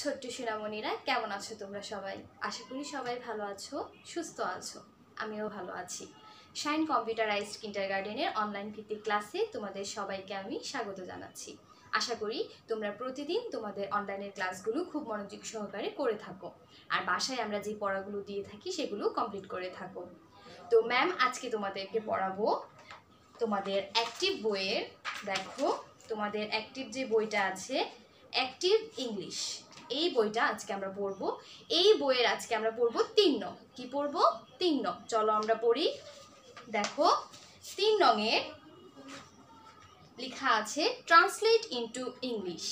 ছোট্ট সোনামণিরা, কেমন আছো তোমরা সবাই? আশা করি সবাই ভালো আছো, সুস্থ আছো, আমিও ভালো আছি। শাইন কম্পিউটারাইজড কিন্টার গার্ডেনের অনলাইন ভিত্তিক ক্লাসে তোমাদের সবাইকে আমি স্বাগত জানাচ্ছি। আশা করি তোমরা প্রতিদিন তোমাদের অনলাইনের ক্লাসগুলো খুব মনোযোগ সহকারে করে থাকো। আর বাসায় আমরা যে পড়াগুলো দিয়ে থাকি সেগুলো কমপ্লিট করে থাকো। তো ম্যাম আজকে তোমাদেরকে পড়াবো তোমাদের অ্যাক্টিভ বইয়ের, দেখো, তোমাদের অ্যাক্টিভ যে বইটা আছে অ্যাক্টিভ ইংলিশ এই বইটা আজকে আমরা পড়ব। এই বইয়ের আজকে আমরা পড়ব তিন নং। কি পড়ব? তিন নং। চলো আমরা পড়ি। দেখো, তিন নংয়ে লেখা আছে translate into English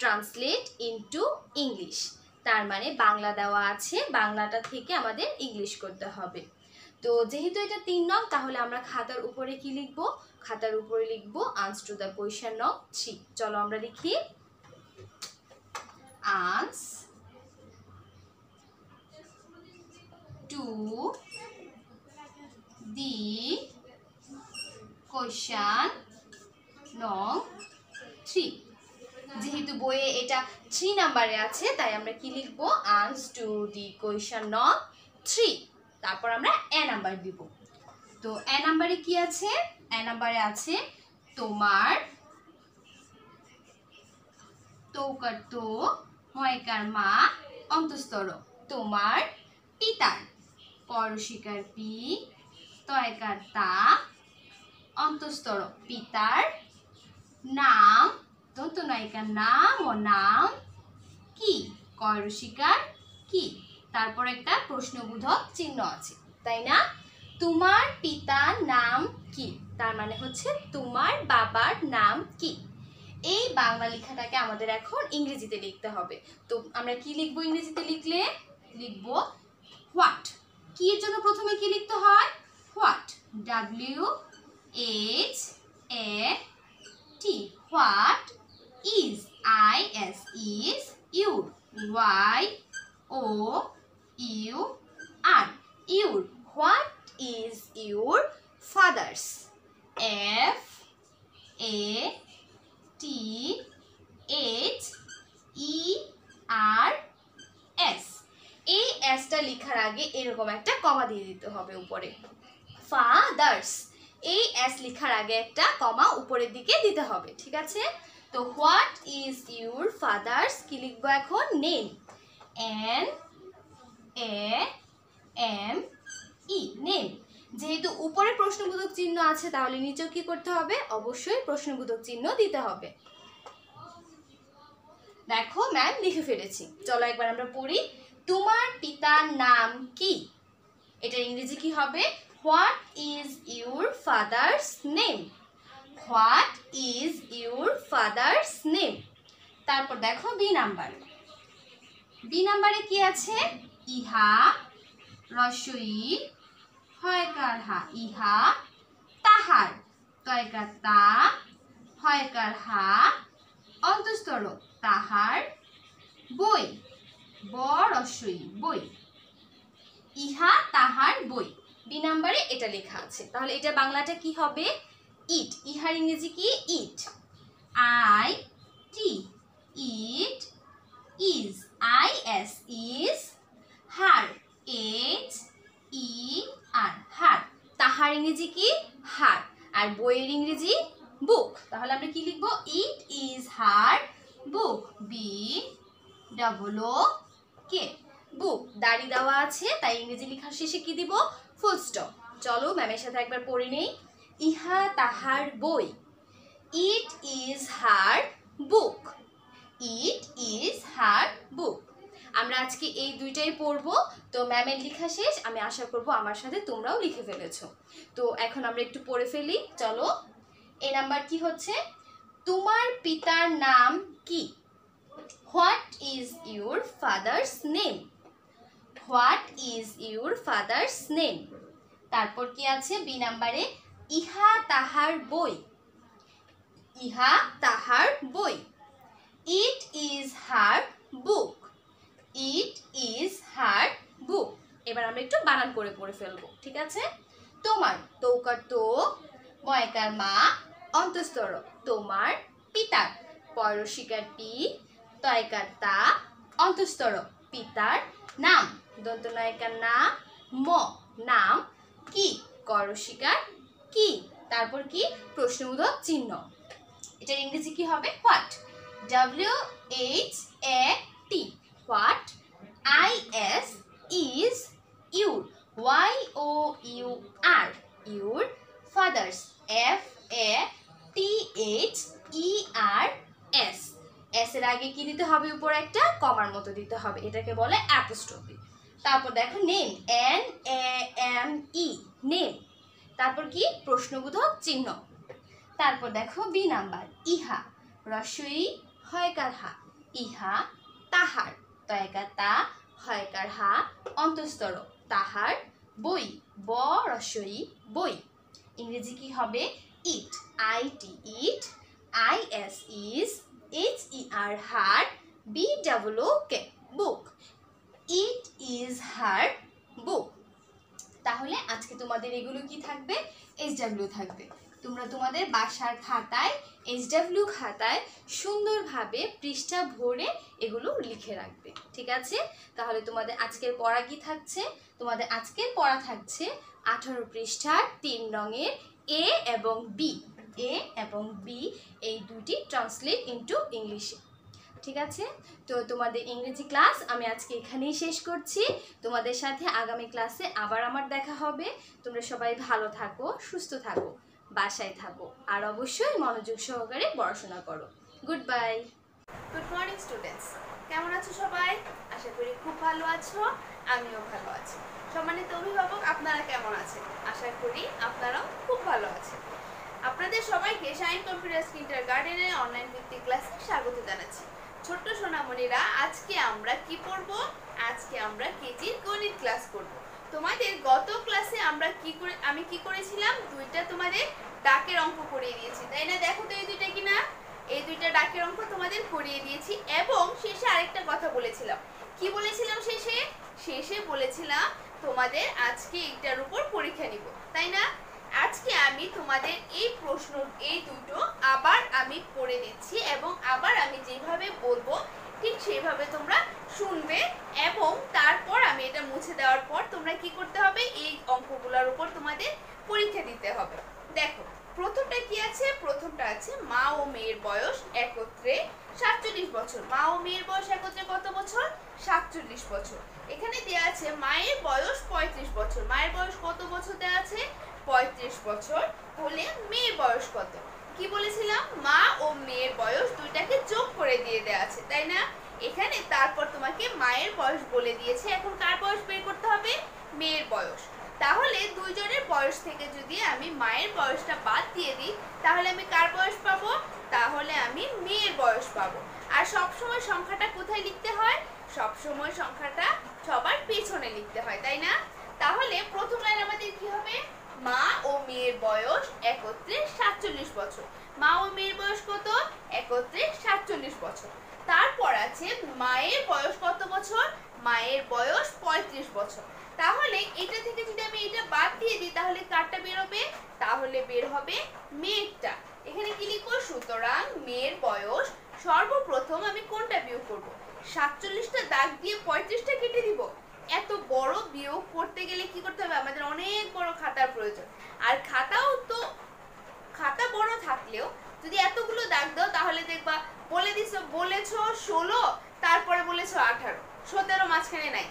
translate into English তার মানে বাংলা দেওয়া আছে, বাংলাটা থেকে আমাদের ইংলিশ করতে হবে। তো যেহেতু এটা তিন নং, তাহলে আমরা খাতার উপরে কি লিখব? খাতার উপরে লিখব আনস টু দ্য কোয়েশন নং থ্রি চলো আমরা লিখি। আনস টু দি কোয়েশন নং থ্রি যেহেতু বইয়ে এটা থ্রি নাম্বারে আছে, তাই আমরা কি লিখব? আনস টু দি কোয়েশন নং থ্রি তারপর আমরা এ নাম্বার দিব। তো এ নাম্বারে কি আছে? এ নাম্বারে আছে তোমার তৌকার তো ময়কার মা? অন্তস্তর তোমার পিতার। পরশিকার পি, তয়কার তা। অন্তস্তর পিতার নাম, দন্তনায়িকার নাম ও নাম কি? কয়রসিকার কি? তারপর একটা প্রশ্নবোধক চিহ্ন আছে, তাই না? তোমার পিতার নাম কি? তার মানে হচ্ছে তোমার বাবার নাম কি? এই বাংলা লেখাটাকে আমাদের এখন ইংরেজিতে লিখতে হবে। তো আমরা কি লিখব ইংরেজিতে লিখলে? লিখব হোয়াট। কি এর জন্য প্রথমে কি লিখতে হয়? What? W H A T what is I S is you? Y O U R. Your. What is your father's? F A T H E R S এই এসটা লেখার আগে এরকম একটা কমা দিয়ে দিতে হবে উপরে। ফাদার্স এই এস লেখার আগে একটা কমা উপরের দিকে দিতে হবে, ঠিক আছে? তো হোয়াট ইজ ইউর ফাদার্স? কি লিখব এখন? Name. N M, E, name. যেহেতু উপরে প্রশ্নবোধক চিহ্ন আছে, তাহলে নিচেও কি করতে হবে? অবশ্যই প্রশ্নবোধক চিহ্ন দিতে হবে। দেখো ম্যাম লিখে ফেলেছি। চলো একবার আমরা পড়ি। তোমার পিতার নাম কি? এটা ইংরেজি কি হবে? What is your father's name what is your father's name তারপর দেখো বি নাম্বার বি নাম্বারে কি আছে? ইহা, রসই হয়কার হা ইহা তাহার। তয়কার তা হয়কার হা অন্তস্তর তাহার বই বরসই বই ইহা তাহার বই বি নাম্বারে এটা লেখা আছে। তাহলে এটা বাংলাটা কি হবে? ইট। ইহার ইংরেজি কি? It. I T. It is. I S is. Her. H E R her. তাহার ইংরেজি কি? হার। আর বইয়ের ইংরেজি? বুক তাহলে আমরা কি লিখব? It is her book B double O K book দাড়ি দেওয়া আছে, তাই ইংরেজি লেখার শেষে কি দিব? ফুল স্টপ চলো ম্যামের সাথে একবার পড়ে নেই। ইহা তাহার বই। ইট is her book it is her বুক আমরা আজকে এই দুইটাই পড়ব। তো ম্যামের লেখা শেষ। আমি আশা করব আমার সাথে তোমরাও লিখে ফেলেছো। তো এখন আমরা একটু পড়ে ফেলি। চলো। এ নাম্বার কি হচ্ছে? তোমার পিতার নাম কি? What is your father's name what is your father's name তারপর কি আছে? বি নাম্বারে, ইহা তাহার বই। ইহা বই ইট is her book it is her বুক এবার আমরা একটু বানান করে পড়ে ফেলব, ঠিক আছে? তোমার তৌকার তো ময়কার মা অন্তস্তর তোমার পিতার পরশিকার পি তয়কার তা অন্তস্তর পিতার নাম দন্তনায়িকার নাম ম নাম কি করশিকার কি, তারপর কি, প্রশ্নবোধক চিহ্ন। এটার ইংরেজি কি হবে? What? W H A T what? I S is your Y O U R your father's F A T H E R S S এর আগে কি দিতে হবে উপরে একটা? কমার মতো দিতে হবে, এটাকে বলে অ্যাপোস্ট্রফি। তারপর দেখো name N A M E name তারপর কি? প্রশ্নবোধক চিহ্ন। তারপর দেখো বি নাম্বার ইহা, রসই হয়কার হা, ইহা তাহার তয়কা তা হয়কার হা অন্তস্তর তাহার বই, ব রসই বই। ইংরেজি কি হবে? It, I T it, I S is H E R her, B double o K, book. It is her book. তাহলে আজকে তোমাদের এগুলো কি থাকবে? এইচ ডাব্লিউ থাকবে। তোমরা তোমাদের বাসার খাতায় এইচ ডাব্লিউ খাতায় সুন্দরভাবে পৃষ্ঠা ভরে এগুলো লিখে রাখবে, ঠিক আছে? তাহলে তোমাদের আজকের পড়া কি থাকছে? তোমাদের আজকের পড়া থাকছে আঠারো পৃষ্ঠার তিন রঙের এ এবং বি এ এবং বি এই দুটি ট্রান্সলেট ইন্টু ইংলিশে ঠিক আছে? তো তোমাদের ইংরেজি ক্লাস আমি আজকে এখানেই শেষ করছি। তোমাদের সাথে আগামী ক্লাসে আবার আমার দেখা হবে। তোমরা সবাই ভালো থাকো, সুস্থ থাকো। বাসায় থাকো। আর অবশ্যই মনোযোগ সহকারে পড়াশোনা করো। Good bye good morning students কেমন আছো সবাই? আশা করি খুব ভালো আছো, আমিও ভালো আছি। সম্মানিত অভিভাবক, আপনারা কেমন আছেন? আশা করি আপনারাও খুব ভালো আছেন। আপনাদের সবাইকে শাইন কম্পিউটার কিন্টার গার্ডেনের অনলাইন ভিত্তিক ক্লাসে স্বাগত জানাচ্ছি। ছোট্ট সোনামণিরা, আজকে আমরা কি পড়ব? আজকে আমরা কেজির গণিত ক্লাস করব। তোমাদের গত ক্লাসে আমরা কি করে, আমি কি করেছিলাম? দুইটা তোমাদের ডাকের অঙ্ক করিয়ে দিয়েছি। তাই না? দেখো তো এই দুইটা কিনা? এই দুইটা ডাকের অঙ্ক তোমাদের করিয়ে দিয়েছি এবং শেষে আরেকটা কথা বলেছিলাম। কি বলেছিলাম শেষে? শেষে বলেছিলাম তোমাদের আজকে এইটার উপর পরীক্ষা নিব। তাই না? আজকে আমি তোমাদের এই প্রশ্ন, এই দুটো আবার আমি করে দিচ্ছি এবং আবার আমি যেভাবে বলব ঠিক সেইভাবে তোমরা শুনবে এবং তারপর আমি এটা মুছে দেওয়ার পর তোমরা কি করতে হবে? এই অঙ্কগুলোর উপর তোমাদের পরীক্ষা দিতে হবে। দেখো, প্রথমটা কি আছে? প্রথমটা আছে মা ও মেয়ের বয়স একত্রে সাতচল্লিশ বছর। মা ও মেয়ের বয়স একত্রে কত বছর? সাতচল্লিশ বছর। এখানে দেওয়া আছে মায়ের বয়স পঁয়ত্রিশ বছর মায়ের বয়স কত বছর দেওয়া আছে পঁয়ত্রিশ বছর হলে মেয়ের বয়স কত কি বলেছিলাম মা ও মেয়ের বয়স দুইটাকে যোগ করে দিয়ে দেওয়া আছে তাই না এখানে তারপর তোমাকে মায়ের বয়স বলে দিয়েছে এখন কার বয়স বের করতে হবে মেয়ের বয়স তাহলে দুইজনের বয়স থেকে যদি আমি মায়ের বয়সটা বাদ দিয়ে দিই, তাহলে আমি কার বয়স পাবো? তাহলে আমি মেয়ের বয়স পাবো। আর সব সময় সংখ্যাটা কোথায় লিখতে হয়? সব সময় সংখ্যাটা সবার পেছনে লিখতে হয়, তাই না? তাহলে প্রথম লাইন আমাদের কি হবে? মা ও মেয়ের বয়স একত্রে সাতচল্লিশ বছর। মা ও মেয়ের বয়স কত? একত্রে সাতচল্লিশ বছর। তারপর আছে মায়ের বয়স কত বছর? মায়ের বয়স পঁয়ত্রিশ বছর। তাহলে এটা থেকে যদি আমি এটা বাদ দিয়ে দিই, তাহলে তাহলে বের হবে মেয়েরটা। এখানে কি লিখব? সুতরাং মেয়ের বয়স সর্বপ্রথম আমি কোনটা বিয়োগ করব? সাতচল্লিশটা দাগ দিয়ে পঁয়ত্রিশটা কেটে দিব। এত বড় বিয়োগ করতে গেলে কি করতে হবে? আমাদের অনেক বড় খাতার প্রয়োজন। আর খাতাও তো, খাতা বড় থাকলেও যদি এতগুলো দাগ দাও, তাহলে দেখবা বলে দিছো, বলেছ ষোলো, তারপরে বলেছ আঠারো। সতেরো মাঝখানে নাই।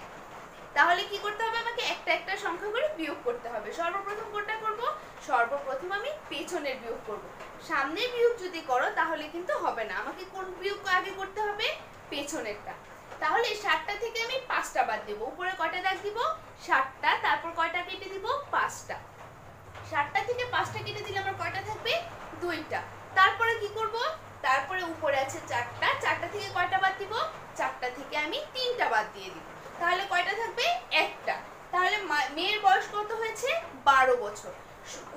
তাহলে কি করতে হবে আমাকে? একটা একটা সংখ্যা করে বিয়োগ করতে হবে। সর্বপ্রথম কোনটা করব? সর্বপ্রথম আমি পেছনের বিয়োগ করব। সামনের বিয়োগ যদি করো, তাহলে কিন্তু হবে না। আমাকে কোন বিয়োগ আগে করতে হবে? পেছনেরটা। তাহলে ষাটটা থেকে আমি পাঁচটা বাদ দেবো। উপরে কয়টা দাগ দিব? ষাটটা। তারপর কয়টা কেটে দিব? পাঁচটা। ষাটটা থেকে পাঁচটা কেটে দিলে আমার কয়টা থাকবে? দুইটা। তারপরে কি করব? তারপরে উপরে আছে চারটা। চারটা থেকে কয়টা বাদ দিব? চারটা থেকে আমি তিনটা বাদ দিয়ে দিব। তাহলে কয়টা থাকবে? একটা। তাহলে মেয়ের বয়স কত হয়েছে? বারো বছর।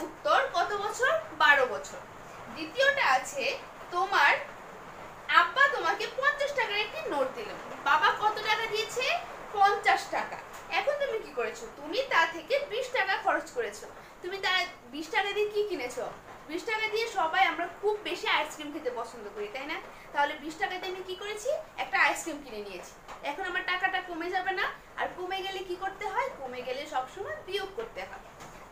উত্তর কত বছর? বারো বছর। দ্বিতীয়টা আছে, তোমার আব্বা তোমাকে পঞ্চাশ টাকার একটি নোট দিল বাবা কত টাকা দিয়েছে? পঞ্চাশ টাকা। এখন তুমি কি করেছ? তুমি তা থেকে বিশ টাকা খরচ করেছ। তুমি তা বিশ টাকা দিয়ে কি কিনেছো? বিশ টাকা দিয়ে সবাই আমরা খুব বেশি আইসক্রিম খেতে পছন্দ করি, তাই না? তাহলে বিশ টাকা দিয়ে আমি কি করেছি? একটা আইসক্রিম কিনে নিয়েছি। এখন আমার টাকাটা কমে যাবে না। আর কমে গেলে কি করতে হয়? কমে গেলে সবসময় বিয়োগ করতে হয়।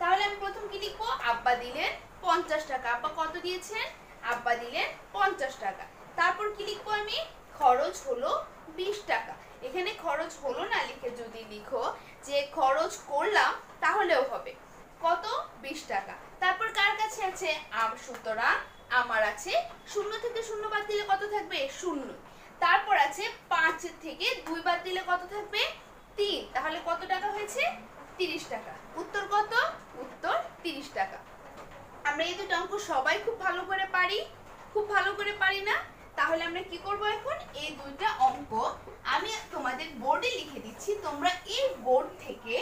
তাহলে আমি প্রথম কি লিখব? আব্বা দিলেন পঞ্চাশ টাকা। আব্বা কত দিয়েছেন? আব্বা দিলেন পঞ্চাশ টাকা। তারপর কি লিখব আমি? খরচ হলো বিশ টাকা। এখানে খরচ হলো না লিখে যদি লিখো যে খরচ করলাম তাহলেও হবে। কত? বিশ টাকা। তারপর কার কাছে আছে? আম, সুতরাং আমার আছে শূন্য থেকে শূন্য বাদ দিলে কত থাকবে? শূন্য। তারপর আছে পাঁচ থেকে দুই বাদ দিলে কত থাকবে? তিন। তাহলে কত টাকা হয়েছে? তিরিশ টাকা। উত্তর কত? উত্তর তিরিশ টাকা। আমরা এই দুটো অঙ্ক সবাই খুব ভালো করে পারি। খুব ভালো করে পারি না? তাহলে আমরা কি করব এখন? এই দুইটা অঙ্ক আমি তোমাদের বোর্ডে লিখে দিচ্ছি। তোমরা এই বোর্ড থেকে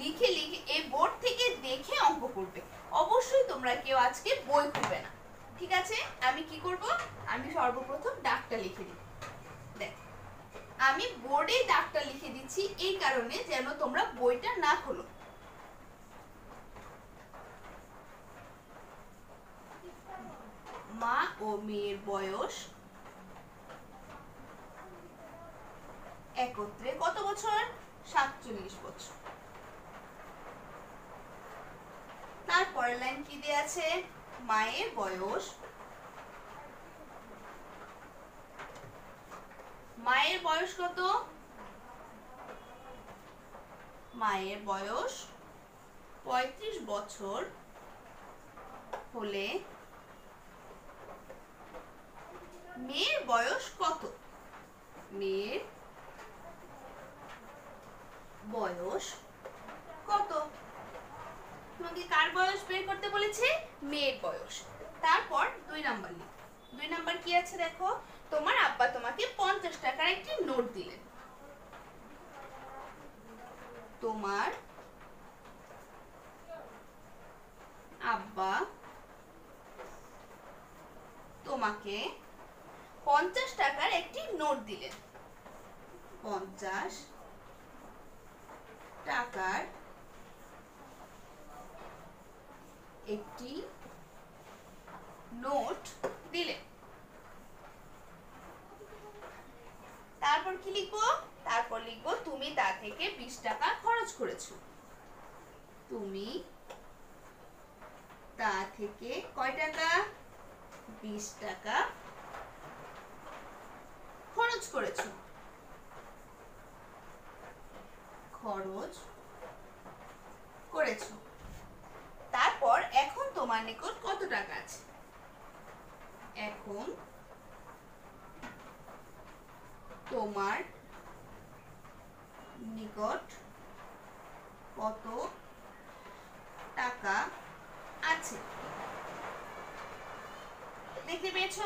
লিখে লিখে এই বোর্ড থেকে দেখে অঙ্ক করবে। অবশ্যই তোমরা কেউ আজকে বই খুলবে না। ঠিক আছে? আমি কি করব? আমি সর্বপ্রথম ডাকটা লিখে দিই। দেখ, আমি বোর্ডে ডাকটা লিখে দিচ্ছি এই কারণে যেন তোমরা বইটা না খোলো। মা ও মেয়ের বয়স একত্রে কত বছর? সাতচল্লিশ বছর। তারপরের লাইন কি দেয়া আছে? মায়ের বয়স। মায়ের বয়স কত? মায়ের বয়স পঁয়ত্রিশ বছর হলে মেয়ের বয়স কত? মেয়ের বয়স কত? তোমাকে কার বয়স বের করতে বলেছে? মেয়ের বয়স। তারপর দুই নাম্বার লিখ দুই নাম্বার কি আছে দেখো? তোমার আব্বা তোমাকে পঞ্চাশ টাকার একটি নোট দিলেন। তোমার আব্বা তোমাকে পঞ্চাশ টাকার একটি নোট দিলেন। পঞ্চাশ টাকার একটি নোট দিলেন। তারপর কি লিখব? তারপর লিখব তুমি তা থেকে বিশ টাকা খরচ করেছ। তুমি তা থেকে কয় টাকা? বিশ টাকা খরচ করেছ। খরচ করেছ। তারপর এখন তোমার নিকট কত টাকা আছে? এখন তোমার নিকট কত টাকা আছে? দেখতে পেয়েছ?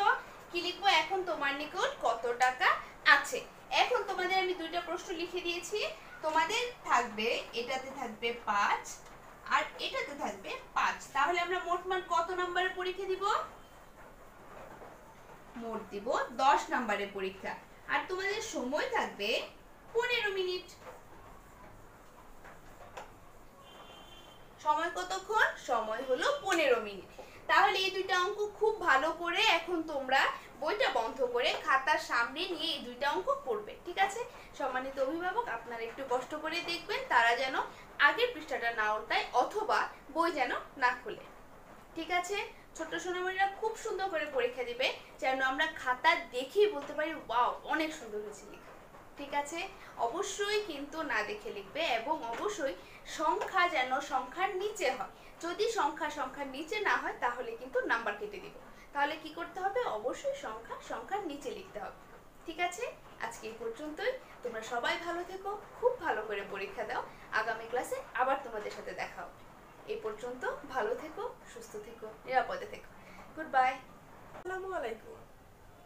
কি লিখব? এখন তোমার নিকট কত টাকা আছে? এখন তোমাদের আমি দুইটা প্রশ্ন লিখে দিয়েছি। তোমাদের থাকবে, এটাতে থাকবে পাঁচ আর এটাতে থাকবে পাঁচ। তাহলে আমরা মোট মান কত নম্বরে পরীক্ষা দিব? মোট দিব দশ নম্বরের পরীক্ষা। আর তোমাদের সময় থাকবে পনেরো মিনিট। সময় কতক্ষণ? সময় হলো পনেরো মিনিট। তাহলে এই দুইটা অঙ্ক খুব ভালো করে এখন তোমরা বইটা বন্ধ করে খাতার সামনে নিয়ে এই দুইটা অঙ্ক পড়বে ঠিক আছে? সম্মানিত অভিভাবক, আপনারা একটু কষ্ট করে দেখবেন, তারা যেন আগের পৃষ্ঠাটা না উল্টায় অথবা বই যেন না খুলে। ঠিক আছে? ছোট্ট সোনামণিরা খুব সুন্দর করে পরীক্ষা দিবে, যেন আমরা খাতা দেখেই বলতে পারি, ওয়াও, অনেক সুন্দর হয়েছে ঠিক আছে? অবশ্যই কিন্তু না দেখে লিখবে এবং অবশ্যই সংখ্যা যেন সংখ্যার নিচে হয়। যদি সংখ্যা সংখ্যার নিচে না হয়, তাহলে কিন্তু নাম্বার কেটে দিব। তাহলে কি করতে হবে? অবশ্যই সংখ্যা সংখ্যার নিচে লিখতে হবে। ঠিক আছে? আজকে এই পর্যন্তই। তোমরা সবাই ভালো থেকো, খুব ভালো করে পরীক্ষা দাও। আগামী ক্লাসে আবার তোমাদের সাথে দেখা হবে। এই পর্যন্ত ভালো থেকো, সুস্থ থেকো, নিরাপদে থেকো। গুড বাই আসসালামু আলাইকুম।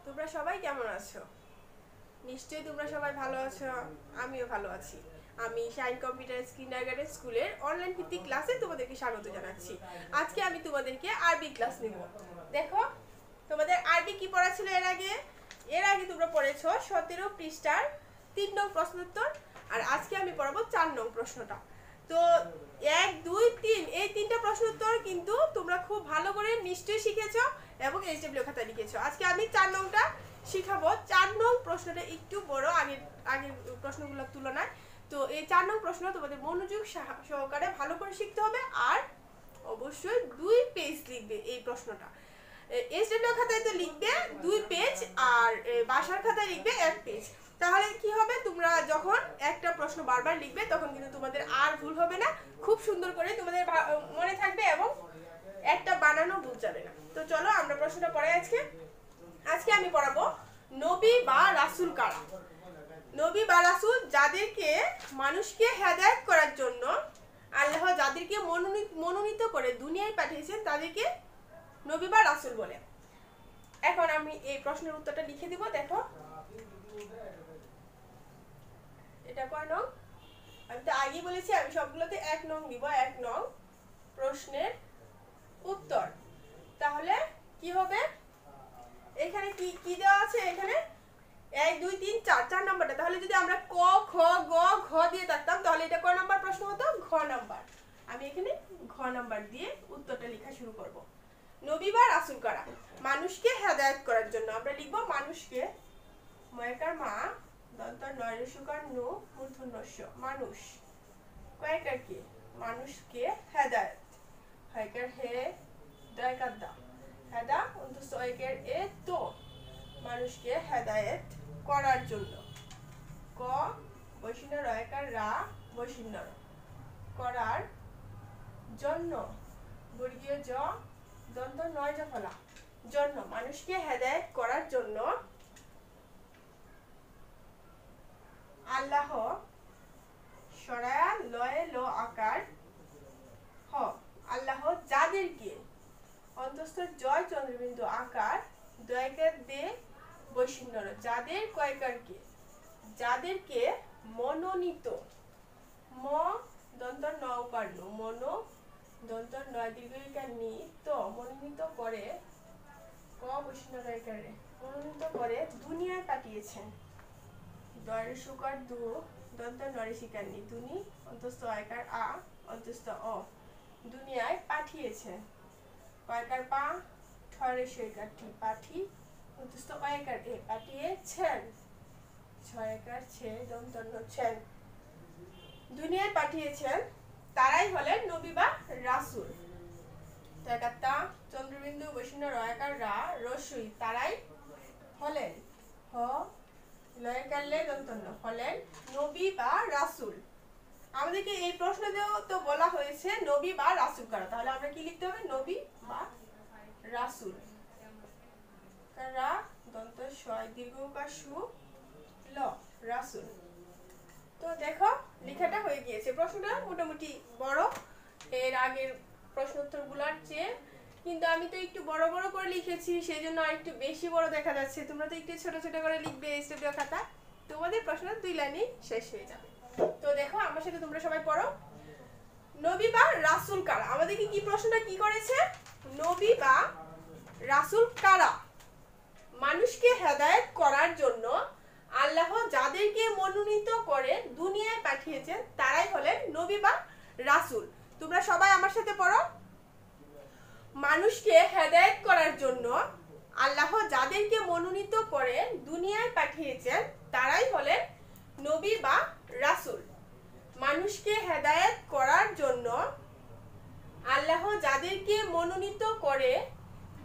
তোমরা সবাই কেমন আছো? নিশ্চয়ই তোমরা সবাই ভালো আছো। আমিও ভালো আছি। আমি শাইন কম্পিউটার কিন্ডারগার্টেন স্কুলের অনলাইন ভিত্তিক ক্লাসে তোমাদেরকে স্বাগত জানাচ্ছি। আজকে আমি তোমাদেরকে আরবি ক্লাস নেব। দেখো, তোমাদের আরবি কি পড়া ছিল এর আগে? এর আগে তোমরা পড়েছো সতেরো পৃষ্ঠার তিন নং প্রশ্নোত্তর, আর আজকে আমি পড়াবো চার নং প্রশ্নটা। তো এক, দুই, তিন, এই তিনটা প্রশ্ন উত্তর কিন্তু তোমরা খুব ভালো করে নিশ্চয়ই শিখেছো এবং এইচডব্লিউ খাতা লিখেছো। আজকে আমি চার নংটা শিখাবো। চার নং প্রশ্নটা একটু বড় আগের আগের প্রশ্নগুলোর তুলনায়। তো এই চার নং প্রশ্ন তোমাদের মনোযোগ সহকারে ভালো করে শিখতে হবে আর অবশ্যই দুই পেজ লিখবে এই প্রশ্নটা। এসডব্লিউ খাতায় তো লিখবে দুই পেজ আর বাসার খাতায় লিখবে এক পেজ তাহলে কি হবে? তোমরা যখন একটা প্রশ্ন বারবার লিখবে, তখন কিন্তু তোমাদের আর ভুল হবে না। খুব সুন্দর করে তোমাদের মনে থাকবে এবং একটা বানানো ভুল যাবে না। তো চলো আমরা প্রশ্নটা পড়ে আজকে। আজকে আমি পড়াবো নবী বা রাসূল কারা? নবী বা রাসূল যাদেরকে মানুষকে হেদায়েত করার জন্য আল্লাহ যাদেরকে মনোনীত করে দুনিয়ায় পাঠিয়েছেন তাদেরকে নবী বা রাসূল বলে। এখন আমি এই প্রশ্নের উত্তরটা লিখে দিব, দেখো। এটা কয় নং? আমি তো আগেই বলেছি, আমি সবগুলোতে এক নং দিব, এক নং প্রশ্নের উত্তর। তাহলে কি হবে? এখানে কি কি দেওয়া আছে এখানে? এক, দুই, তিন, চার চার নাম্বারটা। তাহলে যদি আমরা ক, খ, গ, ঘ দিয়ে থাকতাম, তাহলে এটা কয় নাম্বার প্রশ্ন হতো? ঘ নাম্বার। আমি এখানে ঘ নাম্বার দিয়ে উত্তরটা লেখা শুরু করব। নবী বা রাসূল করা? মানুষকে হেদায়েত করার জন্য। আমরা লিখব মানুষকে ময়কার মা দন্ত নয়রসুকার নু মূর্ধন্যস্য মানুষ। কয়েকার কি? মানুষকে হেদায়েত। হয়কার হে, দয়কার দা। হেদা, অন্তস্থ এ তো। মানুষকে হেদায়েত করার জন্য। ক বৈশিন্য রয়কার রা বৈশিন্য করার জন্য বর্গীয় জ, দন্ত নয় জ ফলা। জন্য, মানুষকে হেদায়েত করার জন্য আল্লাহ সরায়া লয়ে ল আকার হ। আল্লাহ যাদেরকে অন্তস্থ জয় চন্দ্রবিন্দু আকার দয়কার দে বৈশিন্যর যাদের কয়কারকে যাদেরকে মনোনীত, ম দন্ত নৌকার মন দন্ত নয় দীর্ঘিকার নি তো মনোনীত করে ক বৈশিন্য মনোনীত করে দুনিয়ায় পাঠিয়েছেন দয়ের সুকার দু দন্ত নরে শিকার নি দুনি, অন্তস্থ আয়কার আ, অন্তস্থ অ। দুনিয়ায় পাঠিয়েছেন। কয়কার পা? ঠরে সৈকার টি পাঠি অন্তস্থ অয়কার এ, পাঠিয়েছেন। ছয়কার ছে দন্তন্য ছেন দুনিয়ায় পাঠিয়েছেন, তারাই হলেন নবী বা রাসূল। তয়কাত্তা চন্দ্রবিন্দু বৈষ্ণ রয়াকার, রা, রসুই, তারাই হলেন। হ লয়কাল্লে দন্তন্য হলেন নবী বা রাসূল। আমাদেরকে এই প্রশ্ন দিয়েও তো বলা হয়েছে নবী বা রাসূল কারা। তাহলে আমরা কি লিখতে হবে? নবী বা রাসূল। রা দন্ত ছয় দীর্ঘকার সু ল, রাসূল। তো দেখো, লেখাটা হয়ে গিয়েছে। প্রশ্নটা মোটামুটি বড়। এর আগের প্রশ্ন উত্তরগুলোর চেয়ে। কিন্তু আমি তো একটু বড় বড় করে লিখেছি সেই জন্য আর একটু বেশি বড় দেখা যাচ্ছে। তোমরা তো একটু ছোট ছোট করে লিখবে, স্টুডিও খাতা। তোমাদের প্রশ্ন দুই লাইনেই শেষ হয়ে যাবে। তো দেখো, আমার সাথে তোমরা সবাই পড়ো। নবী বা রাসূল কারা? আমাদেরকে কি প্রশ্নটা কি করেছে? নবী বা রাসূল কারা? মানুষকে হেদায়েত করার জন্য আল্লাহ যাদেরকে মনোনীত করে দুনিয়ায় পাঠিয়েছেন, তারাই হলেন নবী বা রাসূল। তোমরা সবাই আমার সাথে পড়ো। মানুষকে হেদায়েত করার জন্য আল্লাহ যাদেরকে মনোনীত করে দুনিয়ায় পাঠিয়েছেন, তারাই হলেন নবী বা রাসূল। মানুষকে হেদায়েত করার জন্য আল্লাহ যাদেরকে মনোনীত করে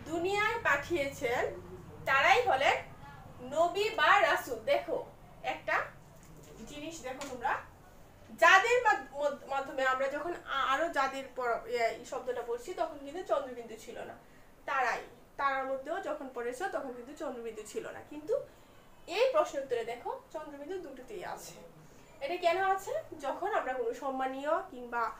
দুনিয়ায় পাঠিয়েছেন তারাই হলেন নবী বা রাসূল। দেখো, একটা জিনিস দেখো তোমরা। যাদের মাধ- মাধ্যমে আমরা যখন আরও যাদের শব্দটা পড়ছি তখন কিন্তু চন্দ্রবিন্দু ছিল না। তারাই। তারার মধ্যেও যখন পড়েছো, তখন কিন্তু চন্দ্রবিন্দু ছিল না। কিন্তু এই প্রশ্ন উত্তরে দেখো, চন্দ্রবিন্দু দুটোতেই আছে। এটা কেন আছে? যখন আমরা কোনো সম্মানীয় কিংবা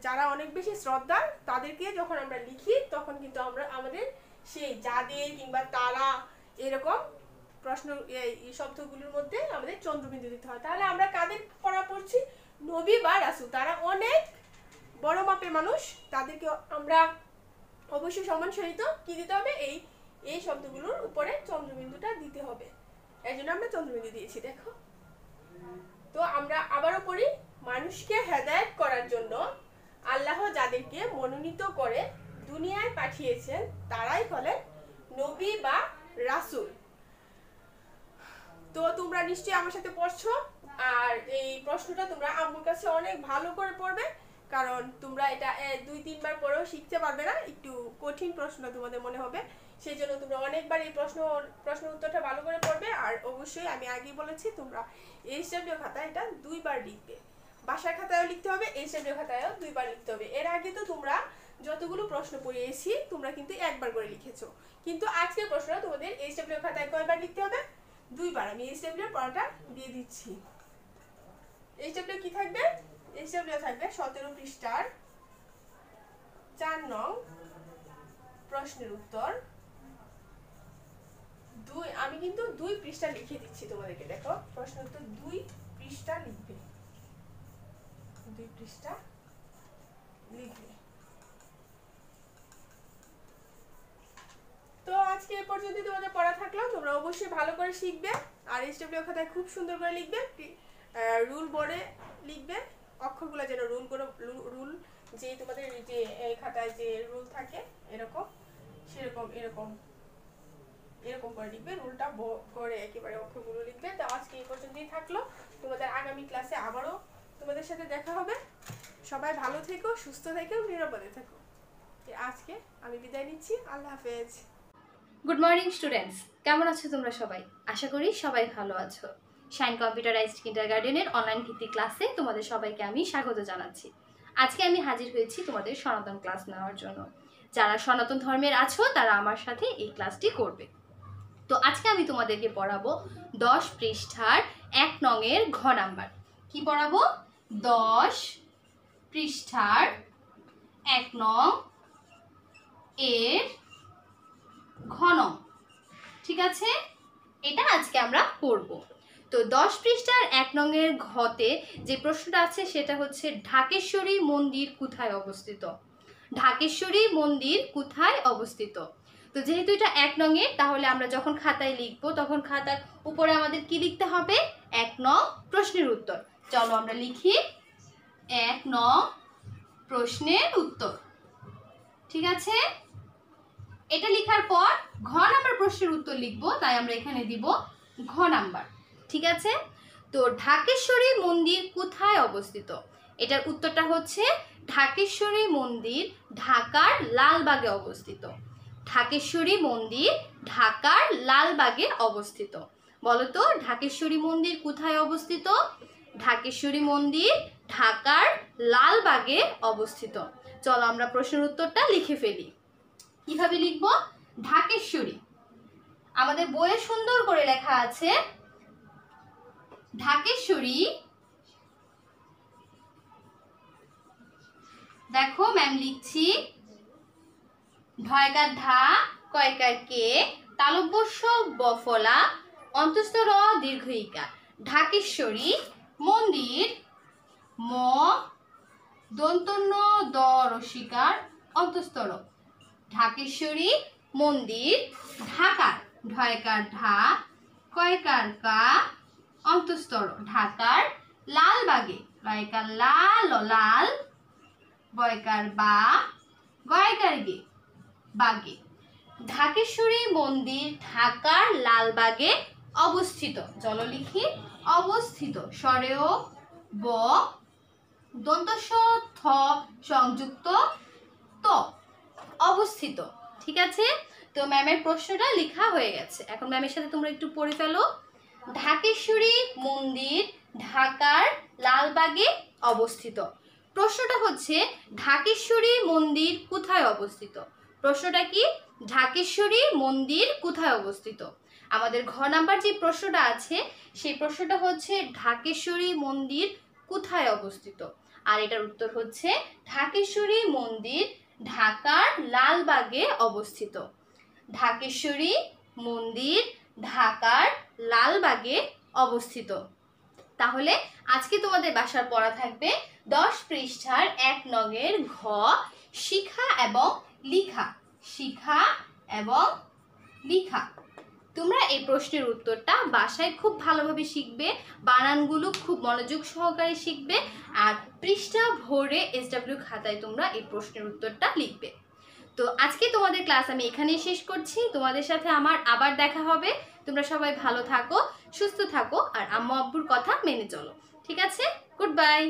যারা অনেক বেশি শ্রদ্ধার, তাদেরকে যখন আমরা লিখি, তখন কিন্তু আমরা আমাদের সেই যাদের কিংবা তারা এরকম প্রশ্ন এই শব্দগুলোর মধ্যে আমাদের চন্দ্রবিন্দু দিতে হয়। তাহলে আমরা কাদের পড়া পড়ছি? নবী বা রাসূল। তারা অনেক বড় মাপের মানুষ। তাদেরকে আমরা অবশ্যই সম্মান সহিত কি দিতে হবে? এই এই শব্দগুলোর উপরে চন্দ্রবিন্দুটা দিতে হবে। এই জন্য আমরা চন্দ্রবিন্দু দিয়েছি, দেখো। তো আমরা আবারও পড়ি, মানুষকে হেদায়েত করার জন্য আল্লাহ যাদেরকে মনোনীত করে দুনিয়ায় পাঠিয়েছেন, তারাই হলেন নবী বা রাসূল। তো তোমরা নিশ্চয়ই আমার সাথে পড়ছো, আর এই প্রশ্নটা তোমরা আম্মুর কাছে অনেক ভালো করে পড়বে, কারণ তোমরা এটা দুই, তিনবার পরেও শিখতে পারবে না, একটু কঠিন প্রশ্ন তোমাদের মনে হবে। সেই জন্য তোমরা অনেকবার এই প্রশ্ন প্রশ্ন উত্তরটা ভালো করে পড়বে, আর অবশ্যই আমি আগেই বলেছি, তোমরা এইচডব্লিউ খাতা এটা দুইবার লিখবে। বাসার খাতায়ও লিখতে হবে এইচডব্লিউ খাতায়ও দুইবার লিখতে হবে। এর আগে তো তোমরা যতগুলো প্রশ্ন পড়িয়েছি, তোমরা কিন্তু একবার করে লিখেছো। কিন্তু আজকের প্রশ্নটা তোমাদের এইচডব্লিউ খাতায় কয়বার লিখতে হবে? দুইবার। আমি এইচডব্লিউ পড়াটা দিয়ে দিচ্ছি। এইচডব্লিউ কি থাকবে? এইচডব্লিউ থাকবে সতেরো পৃষ্ঠার চার নং প্রশ্নের উত্তর। দুই, আমি কিন্তু দুই পৃষ্ঠা লিখে দিচ্ছি তোমাদেরকে, দেখো। প্রশ্ন উত্তর দুই পৃষ্ঠা লিখবে। দুই পৃষ্ঠা লিখবে। তো আজকে এ পর্যন্ত তোমাদের পড়া থাকল। তোমরা অবশ্যই ভালো করে শিখবে। আর এইচডব্লিউ খাতায় খুব সুন্দর করে লিখবে। রুল বোর্ডে লিখবে। অক্ষরগুলো যেন রুল করে রুল যে তোমাদের যে, এই খাতায় যে রুল থাকে, এরকম, সেরকম, এরকম এরকম করে লিখবে। রুলটা করে একেবারে অক্ষরগুলো লিখবে। তো আজকে এই পর্যন্তই থাকল। তোমাদের আগামী ক্লাসে আবারও তোমাদের সাথে দেখা হবে। সবাই ভালো থেকো, সুস্থ থেকো, নিরাপদে থেকো। আজকে আমি বিদায় নিচ্ছি। আল্লাহ হাফেজ। গুড মর্নিং স্টুডেন্টস কেমন আছো তোমরা সবাই? আশা করি সবাই ভালো আছো। শাইন কম্পিউটারাইজড কিন্ডার গার্ডেনের অনলাইন ভিত্তিক ক্লাসে তোমাদের সবাইকে আমি স্বাগত জানাচ্ছি। আজকে আমি হাজির হয়েছি তোমাদের সনাতন ক্লাস নেওয়ার জন্য। যারা সনাতন ধর্মের আছো, তারা আমার সাথে এই ক্লাসটি করবে। তো আজকে আমি তোমাদেরকে পড়াবো দশ পৃষ্ঠার এক নংয়ের ঘ নাম্বার। কি পড়াবো? দশ পৃষ্ঠার এক নং এর ঘন। ঠিক আছে? এটা আজকে আমরা পড়ব তো দশ পৃষ্ঠার এক নংয়ের ঘতে যে প্রশ্নটা আছে সেটা হচ্ছে, ঢাকেশ্বরী মন্দির কোথায় অবস্থিত? ঢাকেশ্বরী মন্দির কোথায় অবস্থিত? তো যেহেতু এটা এক নংয়ের তাহলে আমরা যখন খাতায় লিখব, তখন খাতার উপরে আমাদের কি লিখতে হবে? এক নং প্রশ্নের উত্তর। চলো আমরা লিখি এক নং প্রশ্নের উত্তর। ঠিক আছে? এটা লেখার পর ঘ নাম্বার প্রশ্নের উত্তর লিখব, তাই আমরা এখানে দিব ঘ নাম্বার। ঠিক আছে? তো ঢাকেশ্বরী মন্দির কোথায় অবস্থিত? এটার উত্তরটা হচ্ছে ঢাকেশ্বরী মন্দির ঢাকার লালবাগে অবস্থিত। ঢাকেশ্বরী মন্দির ঢাকার লালবাগে অবস্থিত। বলো তো ঢাকেশ্বরী মন্দির কোথায় অবস্থিত? ঢাকেশ্বরী মন্দির ঢাকার লালবাগে অবস্থিত। চলো আমরা প্রশ্নের উত্তরটা লিখে ফেলি। কীভাবে লিখব? ঢাকেশ্বরী। আমাদের বইয়ে সুন্দর করে লেখা আছে, ঢাকেশ্বরী, দেখো ম্যাম লিখছি ঢয়কার ঢা কয়কার কে, তালব্যস্য, বফলা অন্তস্থ র দীর্ঘইকা। ঢাকেশ্বরী, মন্দির, ম, দন্তন্য, দ, রসিকার অন্তস্তর ঢাকেশ্বরী, মন্দির, ঢাকার, ঢয়কার ঢা, কয়কার কা অন্তস্তর ঢাকার লালবাগে লয়কার লাল লাল, বয়কার বা, গয়কার গে, বাগে। ঢাকেশ্বরী মন্দির ঢাকার লালবাগে অবস্থিত চলো লিখি অবস্থিত, স্বরেও ব দন্তস্ব থ সংযুক্ত ত। অবস্থিত, ঠিক আছে? তো ম্যামের প্রশ্নটা লেখা হয়ে গেছে। এখন ম্যামের সাথে তোমরা একটু পড়ে ফেলো। ঢাকেশ্বরী মন্দির ঢাকার লালবাগে অবস্থিত। প্রশ্নটা হচ্ছে, ঢাকেশ্বরী মন্দির কোথায় অবস্থিত? প্রশ্নটা কি? ঢাকেশ্বরী মন্দির কোথায় অবস্থিত? আমাদের ঘ নাম্বার যে প্রশ্নটা আছে, সেই প্রশ্নটা হচ্ছে, ঢাকেশ্বরী মন্দির কোথায় অবস্থিত? আর এটার উত্তর হচ্ছে, ঢাকেশ্বরী মন্দির ঢাকার লালবাগে অবস্থিত। ঢাকেশ্বরী মন্দির ঢাকার লালবাগে অবস্থিত। তাহলে আজকে তোমাদের বাসার পড়া থাকবে দশ পৃষ্ঠার এক নগের ঘ, শিখা এবং লিখা। শিখা এবং লিখা। তোমরা এই প্রশ্নের উত্তরটা বাসায় খুব ভালোভাবে শিখবে, বানানগুলো খুব মনোযোগ সহকারে শিখবে, আর পৃষ্ঠা ভরে এসডাব্লিউ খাতায় তোমরা এই প্রশ্নের উত্তরটা লিখবে। তো আজকে তোমাদের ক্লাস আমি এখানেই শেষ করছি। তোমাদের সাথে আমার আবার দেখা হবে। তোমরা সবাই ভালো থাকো, সুস্থ থাকো, আর আম্মু আব্বুর কথা মেনে চলো। ঠিক আছে? Good bye